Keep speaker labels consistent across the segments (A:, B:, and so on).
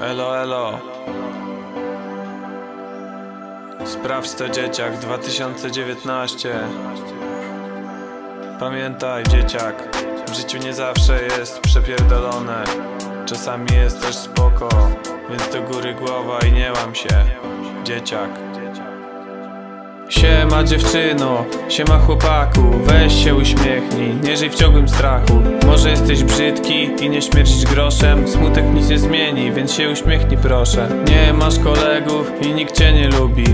A: Elo, elo. Sprawdź to dzieciak 2019. Pamiętaj, dzieciak, w życiu nie zawsze jest przepierdolone. Czasami jest też spoko, więc do góry głowa i nie łam się, dzieciak. Siema dziewczyno, siema chłopaku Weź się uśmiechnij, nie żyj w ciągłym strachu. Może jesteś brzydki i nie śmierdzisz groszem Smutek nic nie zmieni, więc się uśmiechnij proszę. Nie masz kolegów i nikt cię nie lubi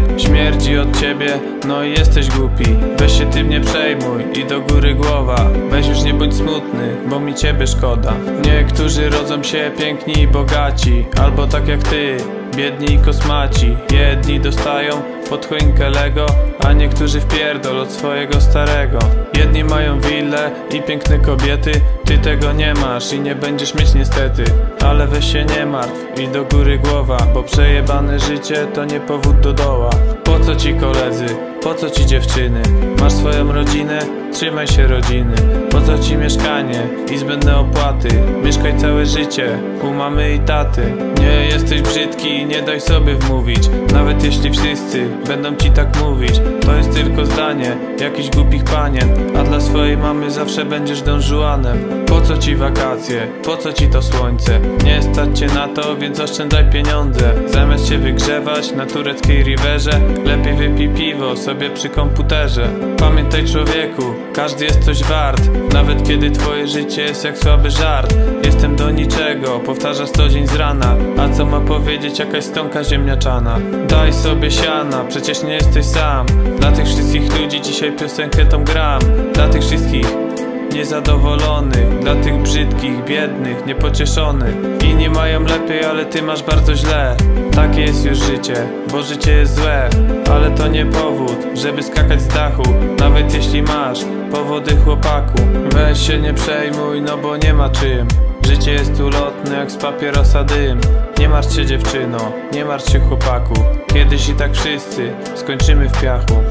A: Śmierdzi od ciebie, no i jesteś głupi. Weź się tym nie przejmuj i do góry głowa. Weź już nie bądź smutny, bo mi ciebie szkoda. Niektórzy rodzą się piękni i bogaci Albo tak jak ty, biedni i kosmaci. Jedni dostają pod choinkę Lego A niektórzy wpierdol od swojego starego. Jedni mają willę i piękne kobiety Ty tego nie masz i nie będziesz mieć niestety. Ale weź się nie martw i do góry głowa Bo przejebane życie to nie powód do doła Po co ci koledzy, po co ci dziewczyny? Masz swoją rodzinę, trzymaj się rodziny. Po co ci mieszkanie i zbędne opłaty? Mieszkaj całe życie u mamy i taty. Nie jesteś brzydki, nie daj sobie wmówić. Nawet jeśli wszyscy będą ci tak mówić To jest tylko zdanie jakichś głupich panien. A dla swojej mamy zawsze będziesz Don Juanem. Po co ci wakacje, po co ci to słońce? Nie stać cię na to, więc oszczędzaj pieniądze. Zamiast się wygrzewać na tureckiej riverze Lepiej wypij piwo sobie przy komputerze. Pamiętaj człowieku, każdy jest coś wart. Nawet kiedy twoje życie jest jak słaby żart. Jestem do niczego, powtarzasz co dzień z rana. A co ma powiedzieć jakaś stonka ziemniaczana? Daj sobie siana, przecież nie jesteś sam. Dla tych wszystkich ludzi dzisiaj piosenkę tą gram. Dla tych wszystkich niezadowolonych Dla tych brzydkich, biednych, niepocieszonych. Inni mają lepiej, ale ty masz bardzo źle. Takie jest już życie, bo życie jest złe. Ale to nie powód, żeby skakać z dachu. Nawet jeśli masz powody chłopaku Weź się nie przejmuj, no bo nie ma czym Życie jest ulotne jak z papierosa dym. Nie martw się dziewczyno, nie martw się chłopaku. Kiedyś i tak wszyscy skończymy w piachu